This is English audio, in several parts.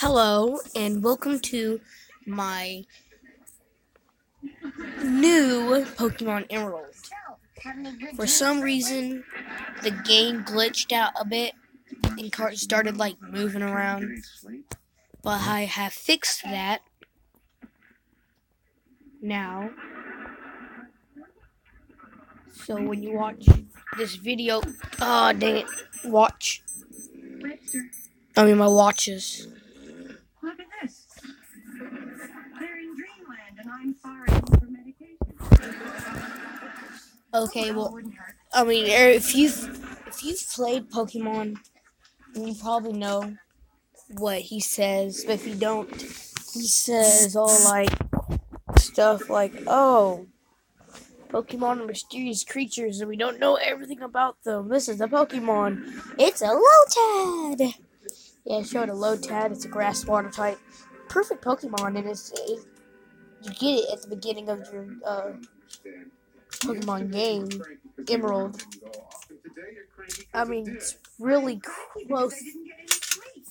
Hello, and welcome to my new Pokemon Emerald. For some reason, the game glitched out a bit and cards started like moving around. But I have fixed that now. So when you watch this video, oh dang it, watch. I mean my watches. Okay, Well, well, wouldn't hurt. I mean, er, if you've if you've played Pokemon, you probably know what he says. But if you don't, he says all like stuff like, "Oh, Pokemon are mysterious creatures, and we don't know everything about them. This is a Pokemon. It's a Lotad." Yeah, show it a Lotad. It's a Grass Water type, perfect Pokemon, and it's it, you get it at the beginning of your uh, Pokemon game, Emerald. I mean, it's really close. I didn't get any sleep.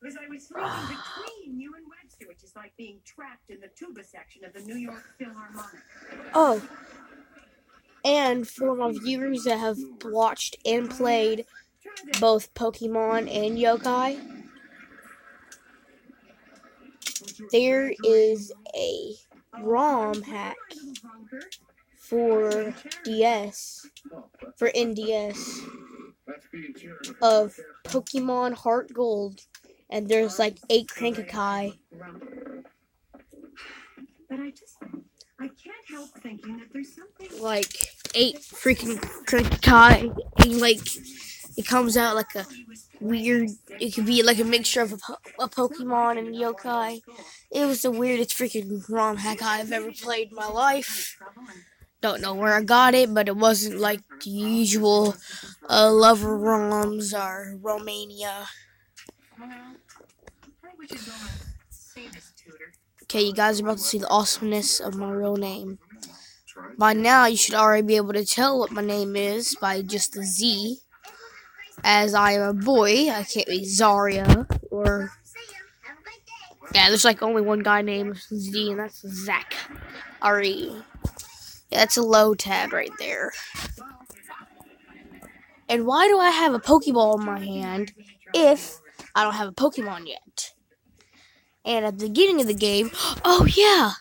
Because I was between you and Webster, which is like being trapped in the tuba section of the New York Philharmonic. Oh, and for my viewers that have watched and played both Pokemon and Yokai, there is a ROM hack for DS, for NDS, of Pokemon Heart Gold, and there's like eight Crankakai. But I just, I can't help thinking that there's something. like eight freaking Crankakai, and like it comes out like a weird. It could be like a mixture of a, po- a Pokemon and yokai. It was the weirdest freaking ROM hack I've ever played in my life. Don't know where I got it, but it wasn't like the usual uh, LoveROMs or Romania. Okay, you guys are about to see the awesomeness of my real name. By now, you should already be able to tell what my name is by just the Z. As I am a boy, I can't be Zarya or. Yeah, there's like only one guy named Z, and that's Zach. Yeah, that's a Lotad right there. And why do I have a Pokeball in my hand if I don't have a Pokemon yet? And at the beginning of the game, oh yeah!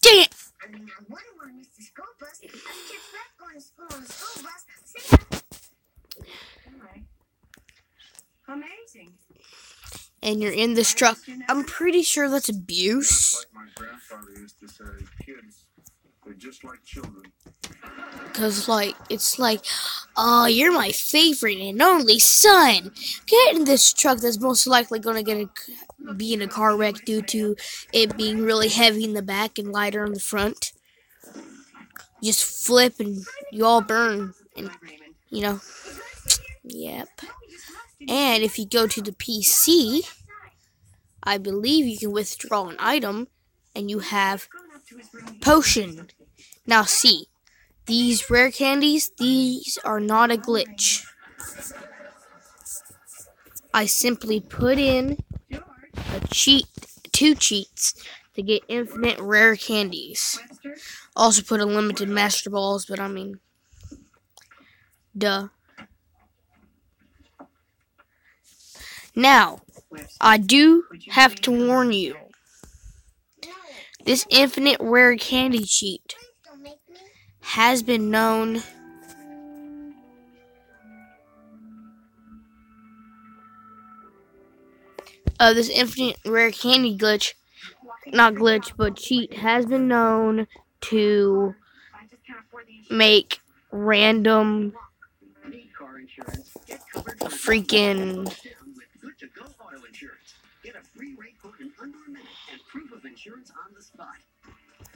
Dang it! Amazing. And you're in this truck. I'm pretty sure that's abuse. They're just like children. Cause like it's like, oh, you're my favorite and only son. Get in this truck that's most likely gonna get a, be in a car wreck due to it being really heavy in the back and lighter in the front. You just flip and you all burn, and you know. Yep. And if you go to the PC, I believe you can withdraw an item, and you have Potion. Now see, these rare candies, these are not a glitch. I simply put in a cheat, two cheats to get infinite rare candies. Also put unlimited master balls, but I mean, duh. Now, I do have to warn you. This infinite rare candy cheat Don't make me. has been known uh, this infinite rare candy glitch not glitch but cheat has been known to I just can't afford the insurance. make random Need car insurance? Get covered for freaking insurance on the spot.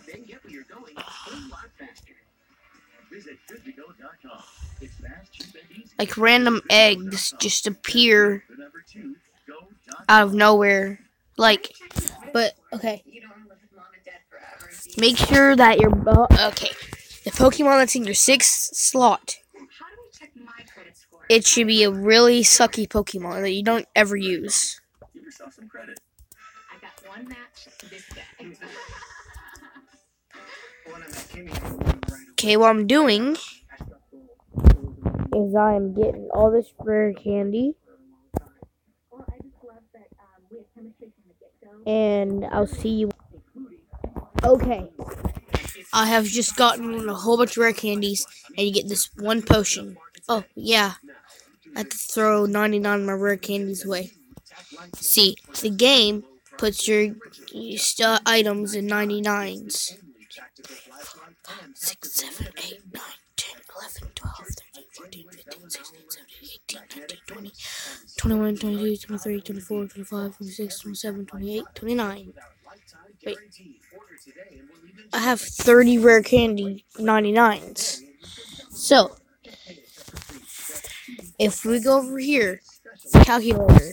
Then get where you're going a whole lot faster. Visit goodtogo.com. It's fast, cheap, and easy. like random eggs just appear The number two, go.com. out of nowhere like but okay You don't want to live with mom and dad make sure that your bo- okay the pokemon that's in your sixth slot How do we check my credit score? it should be a really sucky Pokemon that you don't ever use. Okay, what I'm doing is I am getting all this rare candy, and I'll see you. Okay. I have just gotten a whole bunch of rare candies, and you get this one potion. Oh, yeah. I have to throw 99 of my rare candies away. See, the game puts your st- items in 99s. 6, 7, 8, 9, 10, 11, 12, 13, 14, 15, 16, 17, 18, 19, 20, 21, 22, 23, 24, 25, 26, 27, 28, 29. Wait. I have 30 rare candy 99s. So, if we go over here, calculator,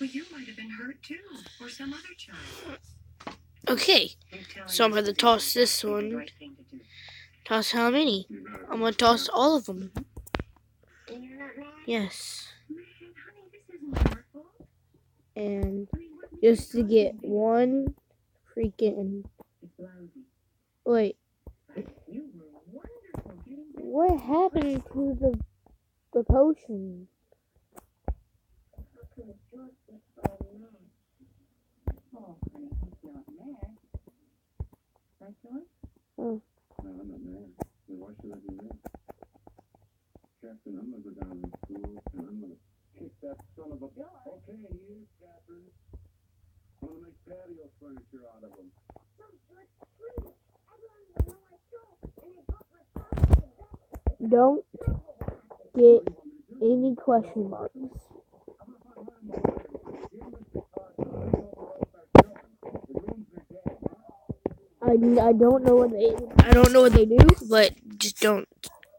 well, you might have been hurt too, or some other child. Okay, So I'm gonna toss this one. right thing to do. toss how many? I'm gonna toss all of them. And you're not mad? Yes. Man, honey, this isn't your fault. And I mean, what made just to get one freaking. Wait, You were wonderful getting back. what happened to the the potion? Right, George? No, I'm not mad. Then why should I do that? Captain, I'm gonna go down to school and I'm gonna kick that son of a. Okay, you, Catherine. I'm gonna make patio furniture out of them. Don't get any question marks. I, I don't know what they I don't know what they do, but just don't,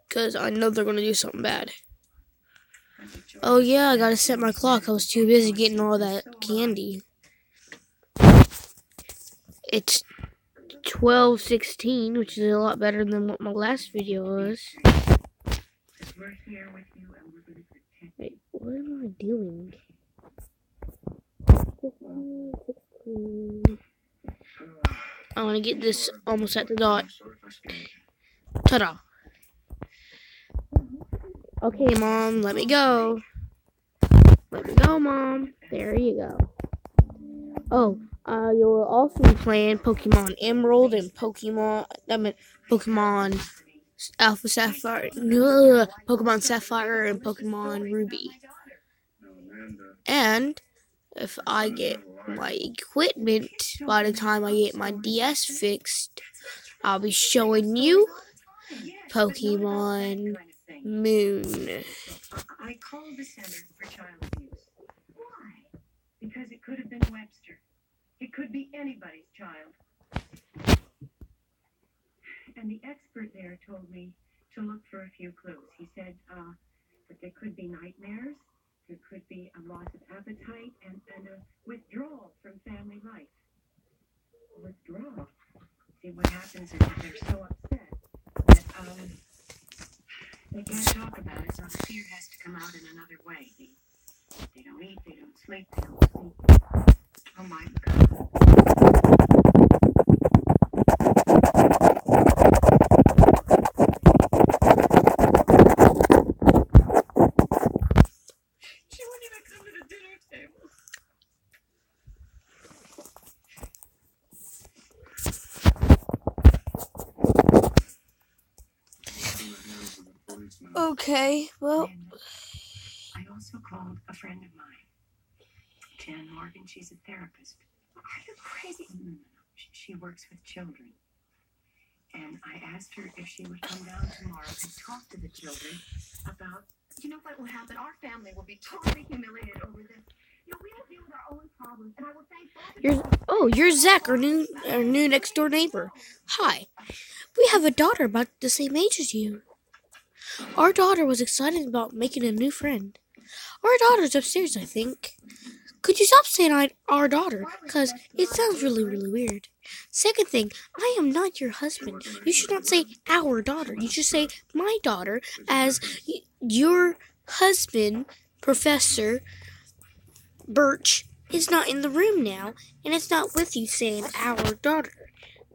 cause I know they're gonna do something bad. Oh yeah, I gotta set my clock. I was too busy getting all that candy. It's twelve sixteen, which is a lot better than what my last video was. Wait, what am I doing? 15, 16. I want to get this almost at the dot. Ta-da. Okay, Mom, let me go. Let me go, Mom. There you go. Oh, uh, you'll also be playing Pokemon Emerald and Pokemon, I mean, Pokemon Alpha Sapphire, ugh, Pokemon Sapphire and Pokemon Ruby. And if I get my equipment by the time I get my DS fixed, I'll be showing you Pokemon. Moon. I called the Center for Child Abuse. Why? Because it could have been Webster. It could be anybody's child. And the expert there told me to look for a few clues. He said uh, that there could be nightmares, there could be a loss of appetite, and, and a withdrawal from family life. Withdrawal? See, what happens is they're so upset that um, they can't talk about it, so the fear has to come out in another way. They, they don't eat, they don't sleep, they don't sleep. Oh my God. Okay, well, I also called a friend of mine, Jan Morgan. She's a therapist. Are you crazy? Mm. No, no, no. She, she works with children. And I asked her if she would come down tomorrow and talk to the children about You know what will happen? Our family will be totally humiliated over this. You know, we don't deal with our own problems. problems, and I will thank both You're oh, you're Zach, our new our new next door neighbor. Hi. We have a daughter about the same age as you. Our daughter was excited about making a new friend. Our daughter's upstairs, I think. Could you stop saying I, our daughter? Because it sounds really, really weird. Second thing, I am not your husband. You should not say our daughter. You should say my daughter as y- your husband, Professor Birch, is not in the room now, and it's not with you saying our daughter.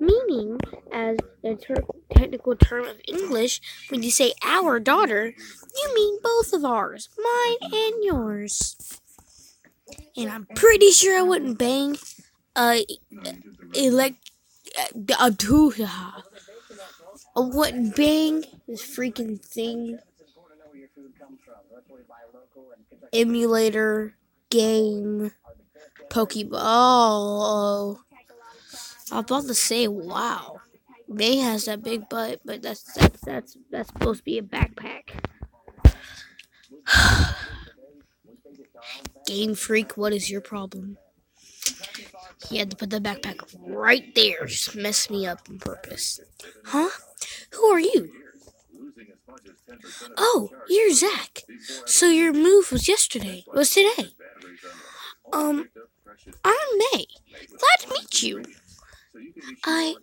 Meaning, as the ter- technical term of English, when you say our daughter, you mean both of ours, mine and yours. And I'm pretty sure I wouldn't bang a elect a two. I wouldn't bang this freaking thing emulator game Pokeball. I'm about to say, wow, May has that big butt, but that's that's that's that's supposed to be a backpack. Game freak, what is your problem? He had to put the backpack right there, just mess me up on purpose. Huh? Who are you? Oh, you're Zach. So your move was yesterday. It Was today. Um, I'm May. Glad to meet you. I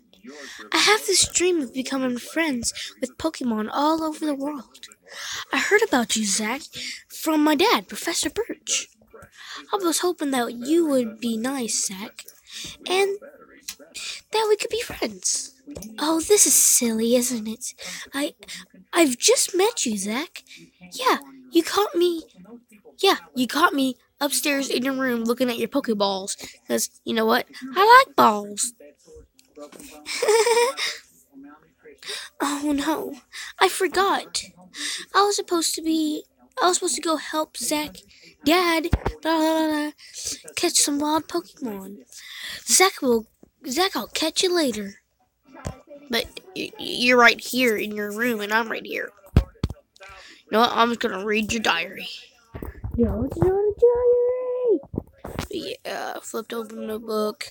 I have this dream of becoming friends with Pokemon all over the world. I heard about you, Zach, from my dad, Professor Birch. I was hoping that you would be nice, Zach, and that we could be friends. Oh, this is silly, isn't it? I I've just met you, Zach. Yeah, you caught me. Yeah, you caught me upstairs in your room looking at your Pokeballs. Because, you know what? I like balls. oh no, I forgot. I was supposed to be. I was supposed to go help Zach, Dad, da, da, da, da, catch some wild Pokemon. Zach will. Zach, I'll catch you later. But you're right here in your room, and I'm right here. You know what? I'm just gonna read your diary. No, it's not a diary. Yeah, flipped open the book.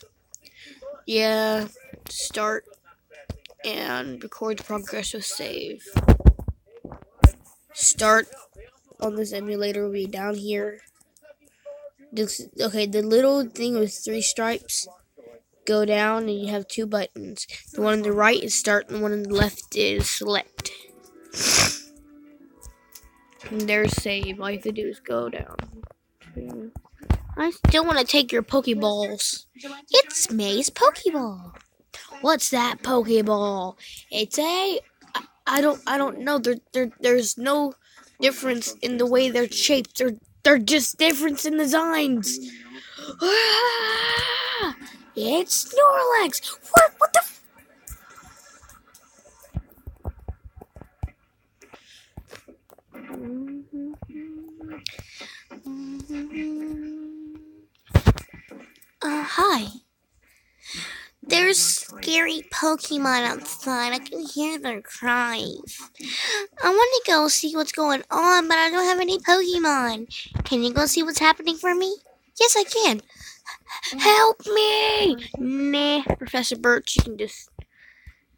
Yeah, start and record the progress with save. Start on this emulator will be down here. This, okay, the little thing with three stripes go down and you have two buttons. The one on the right is start and the one on the left is select. And there's save. All you have to do is go down. I still want to take your Pokeballs. It's May's Pokeball. What's that Pokeball? It's a. I- don't. I don't know. There, there, there's no difference in the way they're shaped. They're, they're just difference in designs. It's Snorlax. What? What the? F- Uh, hi. Scary Pokemon outside. I can hear their cries. I want to go see what's going on, but I don't have any Pokemon. Can you go see what's happening for me? Yes, I can. Help me! Nah, Professor Birch, you can just.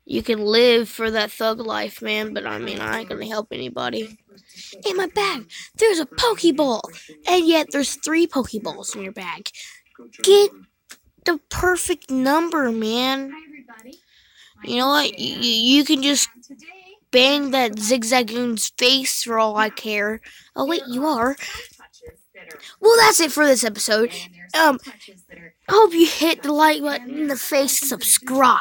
You can live for that thug life, man, but I mean, I ain't gonna help anybody. In my bag, there's a Pokeball! And yet, there's three Pokeballs in your bag. Get the perfect number, man. You know what? You, you can just bang that zigzagoon's face for all I care. Oh, wait, you are. Well, that's it for this episode. Um, Hope you hit the like button in the face, subscribe.